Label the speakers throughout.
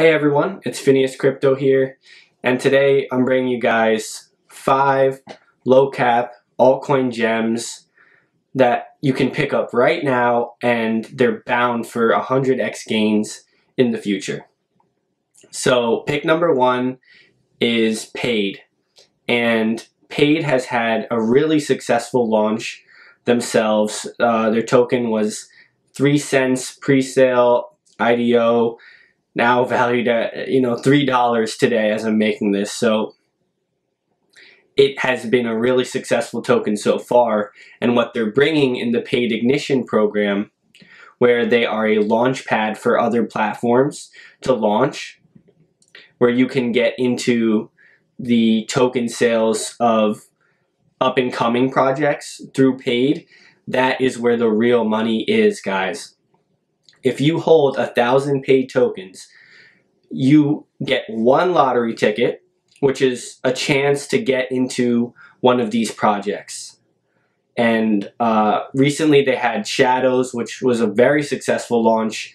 Speaker 1: Hey everyone, it's Fineas Crypto here, and today I'm bringing you guys five low cap altcoin gems that you can pick up right now and they're bound for 100x gains in the future. So pick number one is Paid, and Paid has had a really successful launch themselves. Uh, their token was 3 cents pre-sale IDO now valued at you know three dollars today as I'm making this. So it has been a really successful token so far. And what they're bringing in the paid ignition program, where they are a launch pad for other platforms to launch, where you can get into the token sales of up and coming projects through paid. That is where the real money is, guys if you hold a thousand paid tokens, you get one lottery ticket, which is a chance to get into one of these projects. And uh, recently they had Shadows, which was a very successful launch,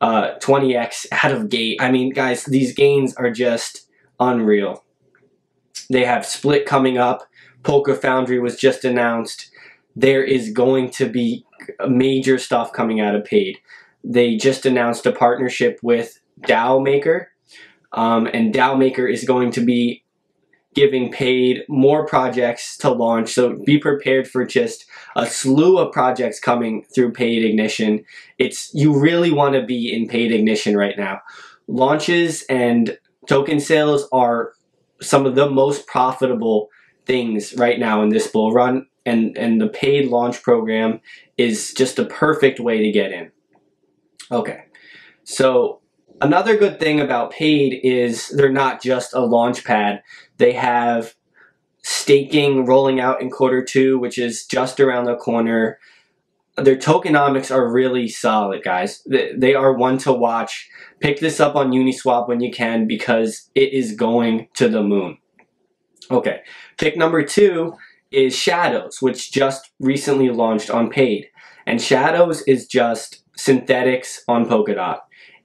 Speaker 1: uh, 20x out of gate. I mean, guys, these gains are just unreal. They have Splyt coming up. Polka Foundry was just announced. There is going to be major stuff coming out of paid they just announced a partnership with DAO Maker, um, and DAO Maker is going to be giving paid more projects to launch. So be prepared for just a slew of projects coming through paid ignition. It's you really want to be in paid ignition right now. Launches and token sales are some of the most profitable things right now in this bull run and and the paid launch program is just a perfect way to get in. Okay, so another good thing about paid is they're not just a launch pad. They have staking rolling out in quarter two, which is just around the corner. Their tokenomics are really solid, guys. They are one to watch. Pick this up on Uniswap when you can because it is going to the moon. Okay, pick number two is Shadows, which just recently launched on paid. And Shadows is just Synthetix on Polkadot.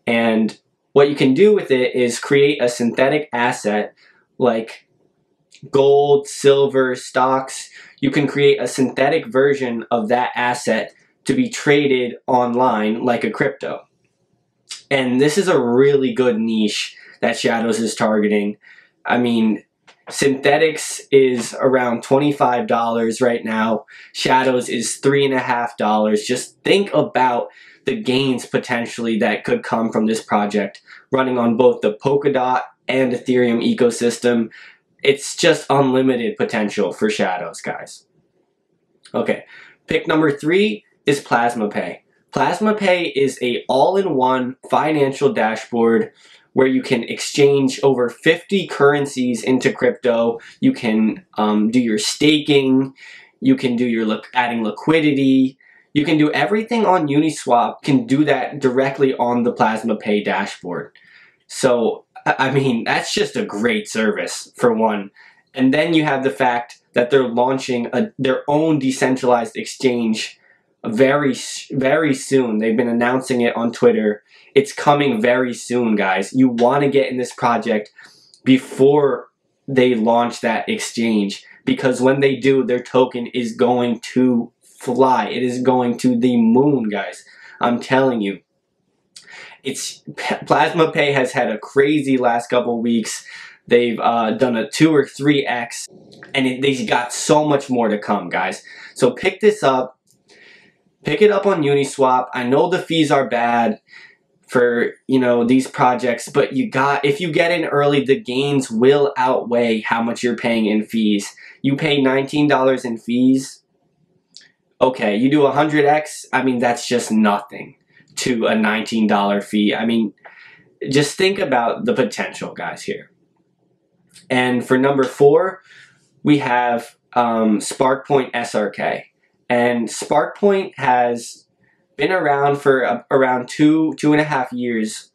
Speaker 1: And what you can do with it is create a synthetic asset like gold, silver, stocks. You can create a synthetic version of that asset to be traded online like a crypto. And this is a really good niche that Shadows is targeting. I mean, Synthetix is around $25 right now. Shadows is $3.5. Just think about the gains potentially that could come from this project running on both the Polkadot and Ethereum ecosystem. It's just unlimited potential for Shadows, guys. Okay, pick number three is Plasma Pay. Plasma Pay is a all-in-one financial dashboard where you can exchange over 50 currencies into crypto. You can um, do your staking. You can do your look adding liquidity. You can do everything on Uniswap, can do that directly on the Plasma Pay dashboard. So, I mean, that's just a great service for one. And then you have the fact that they're launching a, their own decentralized exchange very, very soon. They've been announcing it on Twitter. It's coming very soon, guys. You want to get in this project before they launch that exchange because when they do, their token is going to fly. It is going to the moon, guys. I'm telling you. It's Plasma Pay has had a crazy last couple weeks. They've uh, done a 2 or 3x, and it, they've got so much more to come, guys. So pick this up. Pick it up on Uniswap. I know the fees are bad for you know these projects but you got if you get in early the gains will outweigh how much you're paying in fees you pay $19 in fees okay, you do 100x, I mean, that's just nothing to a $19 fee. I mean, just think about the potential, guys, here. And for number four, we have um, SparkPoint SRK. And SparkPoint has been around for uh, around two, two and a half years.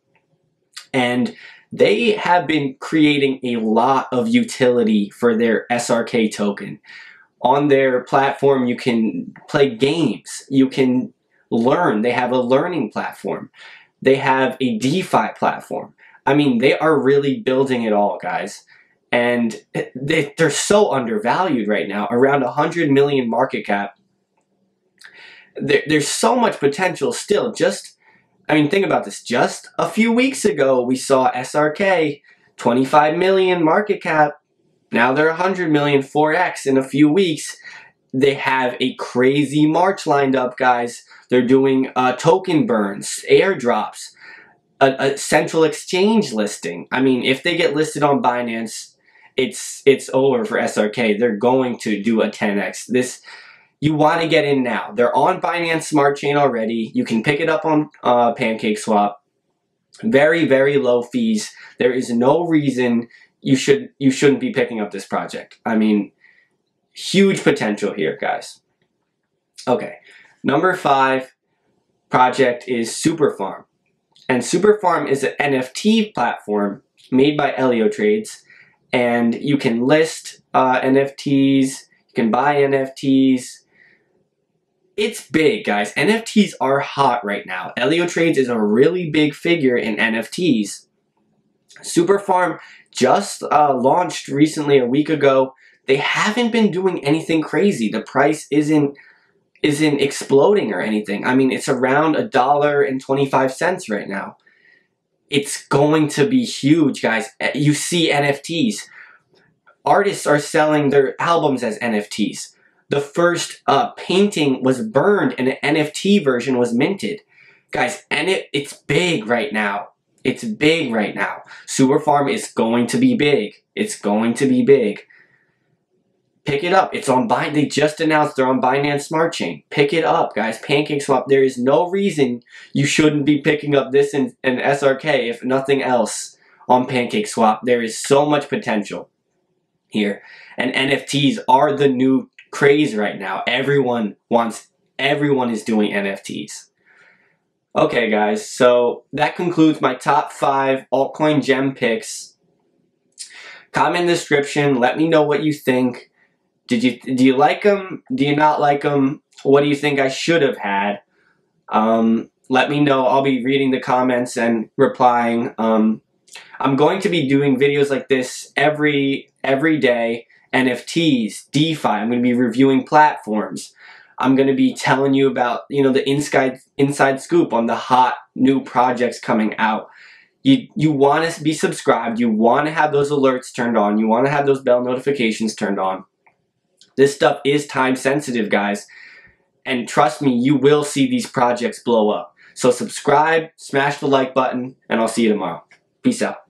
Speaker 1: And they have been creating a lot of utility for their SRK token on their platform you can play games you can learn they have a learning platform they have a defi platform I mean, they are really building it all, guys. And they, they're so undervalued right now, around 100 million market cap. There, there's so much potential still. Just, I mean, think about this. Just a few weeks ago, we saw SRK, 25 million market cap. Now they're 100 million, 4x in a few weeks. They have a crazy March lined up, guys. They're doing uh, token burns, airdrops, a, a central exchange listing. I mean, if they get listed on Binance, it's it's over for SRK. They're going to do a 10x. This you want to get in now. They're on Binance Smart Chain already. You can pick it up on uh, PancakeSwap. Very very low fees. There is no reason you should you shouldn't be picking up this project. I mean, huge potential here, guys. Okay, number five project is Superfarm. And Superfarm is an NFT platform made by Elio Trades, and you can list uh, NFTs, you can buy NFTs. It's big, guys. NFTs are hot right now. Elio Trades is a really big figure in NFTs. Superfarm just uh, launched recently a week ago. They haven't been doing anything crazy. The price isn't isn't exploding or anything. I mean, it's around a dollar and 25 cents right now. It's going to be huge, guys. Eh, you see NFTs. Artists are selling their albums as NFTs. The first uh, painting was burned and an NFT version was minted. Guys, and it, it's big right now. It's big right now. Superfarm is going to be big. It's going to be big. Pick it up. It's on Binance. They just announced they're on Binance Smart Chain. Pick it up, guys. PancakeSwap. There is no reason you shouldn't be picking up this in, in SRK, if nothing else, on PancakeSwap. There is so much potential here. And NFTs are the new craze right now. Everyone wants, everyone is doing NFTs. Okay, guys, so that concludes my top five altcoin gem picks. Comment in the description. Let me know what you think. Did you do you like them? Do you not like them? What do you think I should have had? Um, let me know. I'll be reading the comments and replying. Um, I'm going to be doing videos like this every every day. NFTs, DeFi. I'm going to be reviewing platforms. I'm going to be telling you about, you know, the inside inside scoop on the hot new projects coming out. You you want to be subscribed, you want to have those alerts turned on, you want to have those bell notifications turned on. This stuff is time sensitive, guys. And trust me, you will see these projects blow up. So subscribe, smash the like button, and I'll see you tomorrow. Peace out.